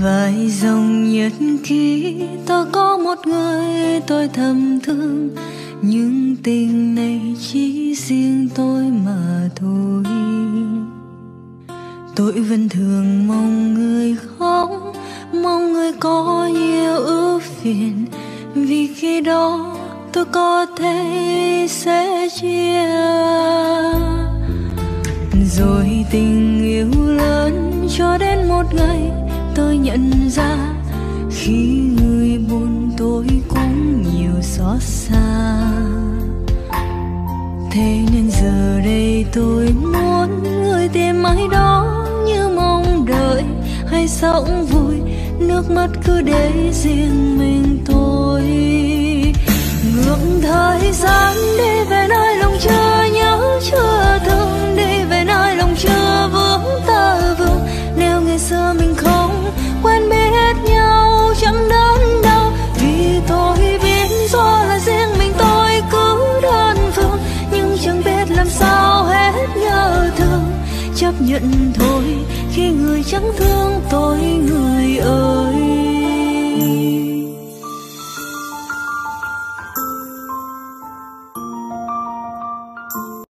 vài dòng nhật ký tôi có một người tôi thầm thương. Nhưng tình này chỉ riêng tôi mà thôi. Tôi vẫn thường mong người khóc mong người có nhiều ưu phiền. Vì khi đó tôi có thể sẽ chia. Rồi tình yêu lớn cho đến một ngày tôi nhận ra, khi người buồn tôi cũng nhiều xót xa. Thế nên giờ đây tôi muốn người tìm ai đó như mong đợi, hay sống vui, nước mắt cứ để riêng mình tôi. Ngược thời gian chấp nhận thôi. Khi người chẳng thương tôi người